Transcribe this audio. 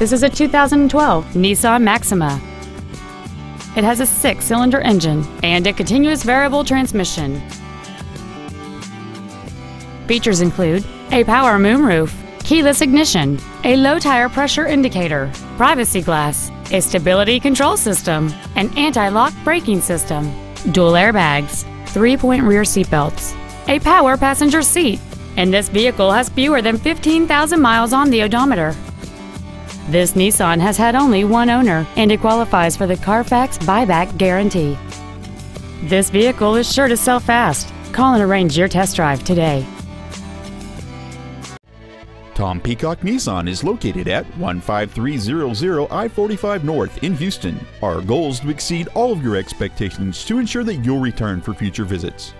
This is a 2012 Nissan Maxima. It has a six-cylinder engine and a continuous variable transmission. Features include a power moonroof, keyless ignition, a low tire pressure indicator, privacy glass, a stability control system, an anti-lock braking system, dual airbags, three-point rear seatbelts, a power passenger seat, and this vehicle has fewer than 15,000 miles on the odometer. This Nissan has had only one owner and it qualifies for the Carfax buyback guarantee. This vehicle is sure to sell fast. Call and arrange your test drive today. Tom Peacock Nissan is located at 15300 I 45 North in Houston. Our goal is to exceed all of your expectations to ensure that you'll return for future visits.